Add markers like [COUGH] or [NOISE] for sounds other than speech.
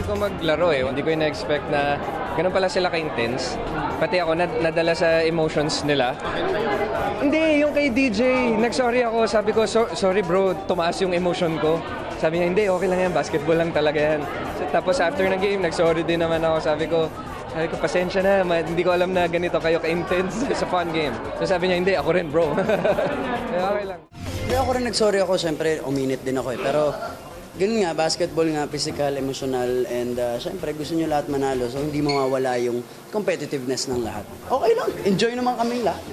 time ko maglaro eh. Hindi ko na-expect na ganun pala sila ka-intense. Pati ako, nad- nadala sa emotions nila. Hindi, yung kay DJ, nag-sorry ako. Sabi ko, "So- sorry bro, tumaas yung emotion ko. Sabi niya, hindi, okay lang yan. Basketball lang talaga yan. Tapos after ng game, nag-sorry din naman ako. Sabi ko, sabi ko, pasensya na. Ma- hindi ko alam na ganito kayo ka-intense [LAUGHS] sa fun game. So sabi niya, hindi, ako rin bro. [LAUGHS] Okay lang. Hindi ako rin nag-sorry ako, syempre uminit din ako eh. Pero ganun nga, basketball nga, physical, emotional, and uh, syempre gusto nyo lahat manalo. So hindi mawawala yung competitiveness ng lahat. Okay lang, enjoy naman kaming lahat.